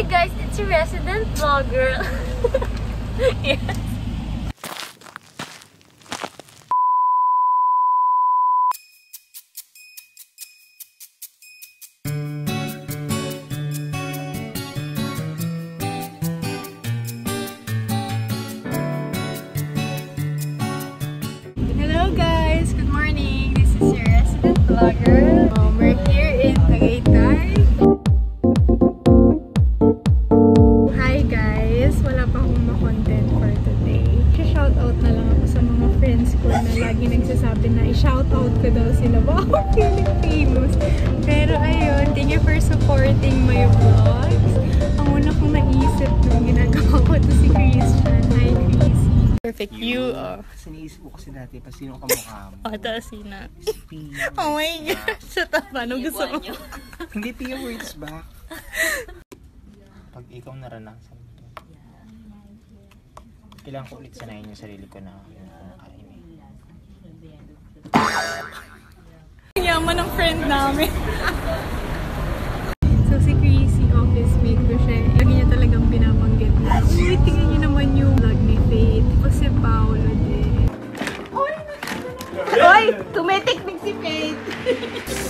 Hi guys, it's your resident vlogger. yes. Hello guys! Good morning! This is your resident vlogger. Nagsasabi na i-shout out ko daw sila. Wow! Feeling famous! Pero ayun, thank you for supporting my vlogs. Ang una kong naisip nung ginagawa ko to si Christian. Hi Chrissy! Perfect you! Oh. Siniisip ko kasi dati pa sino kamukha mo. Oh, tapos sina. Oh my God! Sa taba, anong gusto mo? Hindi Pia words back. Pag ikaw naranasan ito. Kailangan ko ulit sanayin yung sarili ko na Yaman ng friend namin. so si Chrissy, office mate ko siya. Lagi niya talagang binabanggit na, Uy, tingnan niyo naman yung vlog ni Faith. Tapos si Paolo din. Hoy! Tumeteknik si Faith!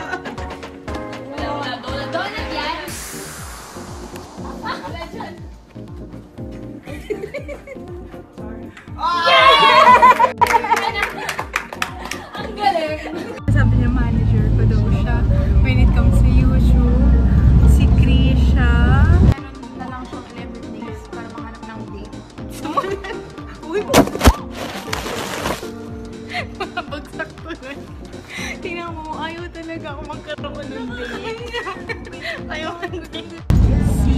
Uy! Mabagsak ko na. Tingnan mo, ayaw talaga ako magkaroon ng date. ayaw ko Si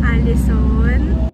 Allison.